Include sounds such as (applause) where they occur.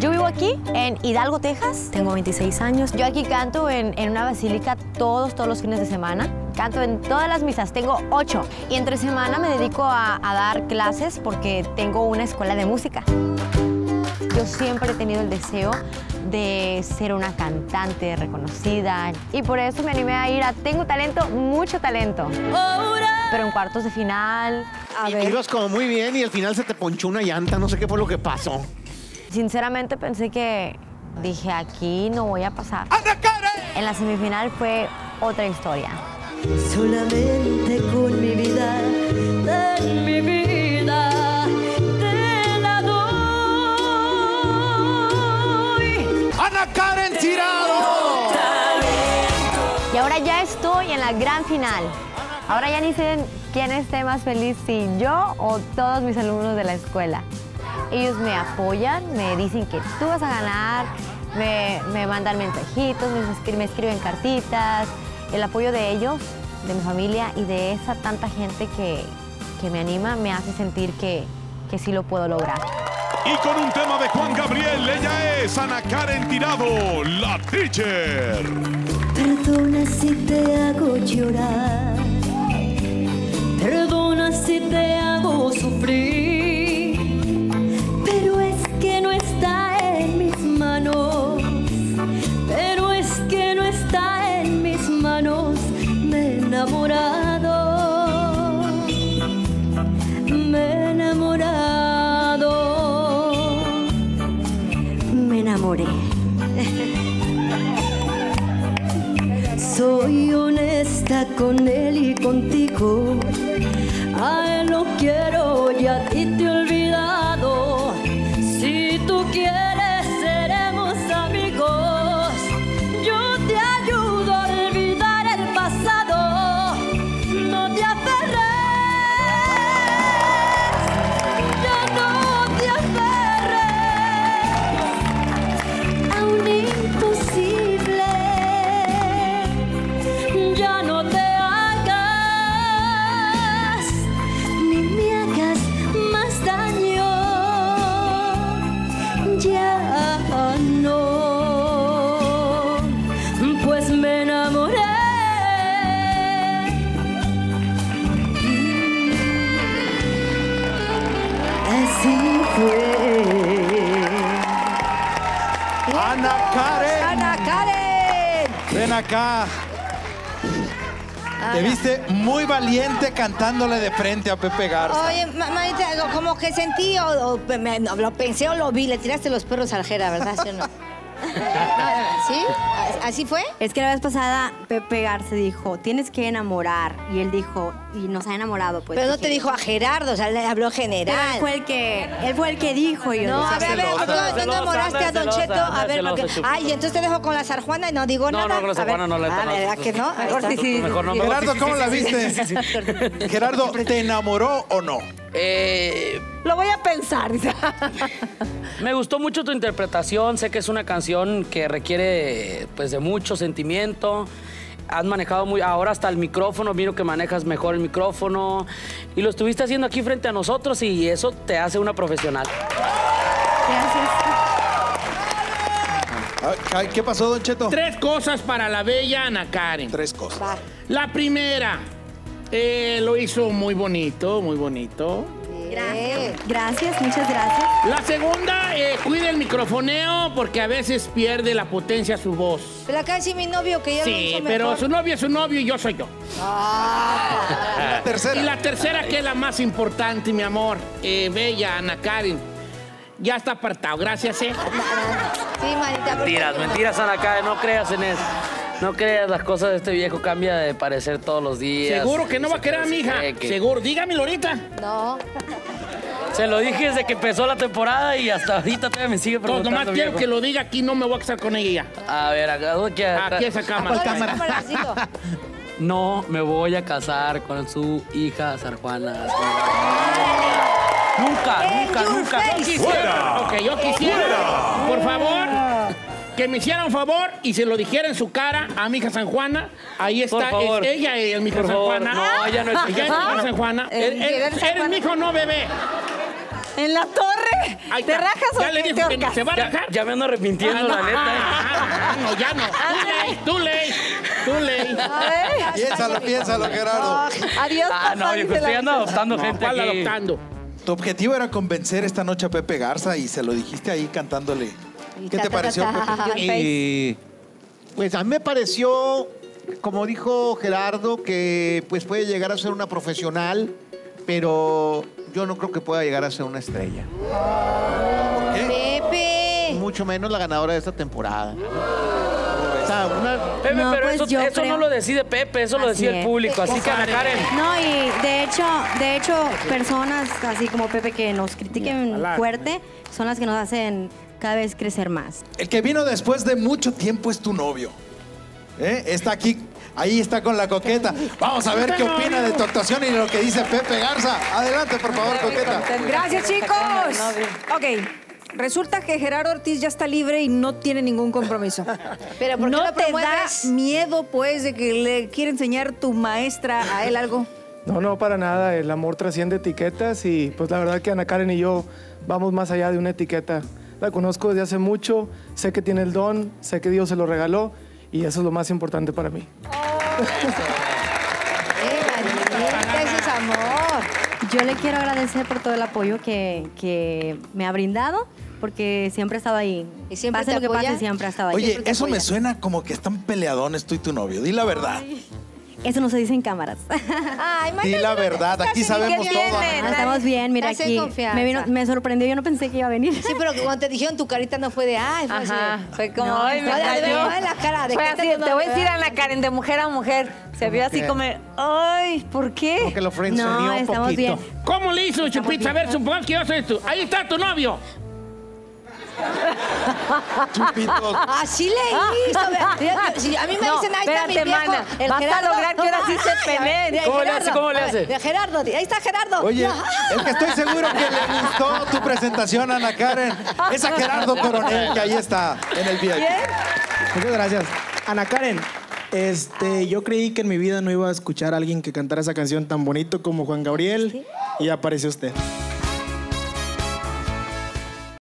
Yo vivo aquí en Hidalgo, Texas. Tengo 26 años. Yo aquí canto en, en una basílica todos, todos los fines de semana. Canto en todas las misas, tengo ocho. Y entre semana me dedico a, a dar clases porque tengo una escuela de música. Yo siempre he tenido el deseo de ser una cantante reconocida y por eso me animé a ir a Tengo Talento, mucho talento. Pero en cuartos de final, a Y ver, ibas como muy bien y al final se te ponchó una llanta, no sé qué fue lo que pasó. Sinceramente pensé que dije aquí no voy a pasar. ¡Ana Karen! En la semifinal fue otra historia. Solamente con mi vida, en mi vida, te la doy. ¡Ana Karen Tirado! Y ahora ya estoy en la gran final. Ahora ya ni sé quién esté más feliz, si yo o todos mis alumnos de la escuela. Ellos me apoyan, me dicen que tú vas a ganar, me, me mandan mensajitos, me, escri- me escriben cartitas. El apoyo de ellos, de mi familia y de esa tanta gente que, que me anima me hace sentir que, que sí lo puedo lograr. Y con un tema de Juan Gabriel, ella es Ana Karen Tirado, la teacher. Perdona si te hago llorar. Manos. Me enamorado. Me enamorado. Me enamoré. (laughs) Soy honesta con él y contigo. A él lo quiero y a ti te he ¡Ana Karen! ¡Ana Karen! Ven acá. Te viste muy valiente cantándole de frente a Pepe Garza. Oye, ma- manita, lo- como que sentí o, o pe- me- no, lo pensé o lo vi, le tiraste los perros al Jera, ¿verdad? ¿Sí o no? (laughs) ¿Sí? ¿A- ¿Así fue? Es que la vez pasada Pepe Garza dijo, tienes que enamorar. Y él dijo, y nos ha enamorado, pues. Pero no te dijo a Gerardo, o sea, le habló Pero general. él fue el que, él fue el que dijo. Y yo No, a ver, a ver. ¿tú- ¿tú Celosa, enamoraste a Don Cheto? A ver, porque... Ay, y entonces te dejo con la Sarjuana y no digo No, nada. no, con la. Sarjuana no, la neta Ah, no. ¿verdad que no? Mejor está. sí, sí. Mejor no. Gerardo, ¿cómo la viste? Gerardo, ¿te enamoró o no? Eh, Lo voy a pensar, (laughs) me gustó mucho tu interpretación. Sé que es una canción que requiere pues de mucho sentimiento. Has manejado muy. Ahora hasta el micrófono, miro que manejas mejor el micrófono. Y lo estuviste haciendo aquí frente a nosotros y eso te hace una profesional. Ah, ¿Qué pasó, Don Cheto? Tres cosas para la bella Ana Karen. Tres cosas. La primera, eh, lo hizo muy bonito, muy bonito. Gracias, gracias, muchas gracias. La segunda, eh, cuida el microfoneo porque a veces pierde la potencia su voz. Pero acá dice mi novio que ya lo Sí, hizo pero mejor. su novio es su novio y yo soy yo. La Y tercera. la tercera, que es la más importante, mi amor, eh, bella Ana Karen. Ya está apartado, gracias, ¿eh? Sí, manita. Mentiras, mentiras, Ana Karen, no creas en eso. No creas las cosas de este viejo, cambia de parecer todos los días. Seguro que no va a querer a mi hija. que- Seguro, dígamelo ahorita. No. Se lo dije desde que empezó la temporada y hasta ahorita todavía me sigue preguntando. nomás quiero viejo. que lo diga aquí, no me voy a casar con ella ya. A ver, acá, aquí. Aquí esa cámara. Cámaracito. No me voy a casar con su hija, Sar Juana. Nunca, En nunca, nunca. face. Quisiera, ok, yo quisiera, por favor, que me hiciera un favor y se lo dijera en su cara a mi hija San Juana. Ahí Por está, favor. es ella es mi hija Por San favor, Juana. no, ella no es- Ella es mi hija San Juana. Eh, Eres, ¿eres San mi hijo, no bebé. En la torre. Ahí ¿Te está. rajas o Ya le qué? dijo te que se va a Ya, rajar. ya me ando arrepintiendo, la neta. Ah, no, ya no. Too late, too late. Piénsalo, piénsalo, Gerardo. Adiós, Ah, no, yo estoy ando adoptando No, gente ¿cuál aquí. adoptando? Tu objetivo era convencer esta noche a Pepe Garza y se lo dijiste ahí cantándole. ¿Qué te pareció, Pepe? Y, pues a mí me pareció, como dijo Gerardo, que pues puede llegar a ser una profesional, pero yo no creo que pueda llegar a ser una estrella. ¿Por qué? Pepe. Mucho menos la ganadora de esta temporada. O sea, una- Pepe, No, pero pues eso, yo eso creo- no lo decide Pepe, eso lo decide el público. Así que Ana Karen. No, y de hecho, de hecho, personas así como Pepe que nos critiquen fuerte son las que nos hacen cada vez crecer más. El que vino después de mucho tiempo es tu novio. ¿Eh? Está aquí, ahí está con la coqueta. Vamos a ver qué opina de tu actuación y de lo que dice Pepe Garza. Adelante, por favor, coqueta. Gracias, chicos. Ok. Resulta que Gerardo Ortiz ya está libre y no tiene ningún compromiso. (laughs) Pero ¿por qué ¿No lo te da miedo, pues, de que le quiera enseñar tu maestra a él algo? No, no, para nada. El amor trasciende etiquetas y pues la verdad que Ana Karen y yo vamos más allá de una etiqueta. La conozco desde hace mucho, sé que tiene el don, sé que Dios se lo regaló y eso es lo más importante para mí. Eh, ese es amor. Yo le quiero agradecer por todo el apoyo que, que me ha brindado, porque siempre ha estado ahí. ¿Y siempre pase te lo que apoya? pase, siempre ha estado ahí. Oye, eso me suena como que están peleadones tú y tu novio. Di la verdad. Eso no se dice en cámaras. (laughs) Ay, Di la verdad. Aquí sabemos todo. Ana. Estamos bien, mira Estás en aquí. confianza. Me, vino- me sorprendió, yo no pensé que iba a venir. Sí, pero cuando te dijeron tu carita no fue de ay, fue así. Ajá, fue como, No, ay, me no, de cayó. verdad, en la cara. ¿de Fue así, te- te voy a decir a la Karen de mujer a mujer. Se vio así que- como, ay, ¿por qué? como que lo frenzoneó No, un estamos poquito. bien. ¿Cómo le hizo Chupita? A ver, supongamos que yo soy tú. Ahí está tu novio. Chupitos. Así le hizo. (laughs) a mí me No, dicen, ahí está mi viejo, mana. el Vas a Gerardo. lograr que ahora sí se peleen. ¿Cómo le Gerardo, hace? ¿Cómo le hace? mira, Gerardo, ahí está Gerardo. Oye, el que estoy seguro que le gustó tu presentación, Ana Karen, es a Gerardo Coronel, que ahí está en el VIP. Muchas gracias. Ana Karen, este, yo creí que en mi vida no iba a escuchar a alguien que cantara esa canción tan bonito como Juan Gabriel y apareció usted.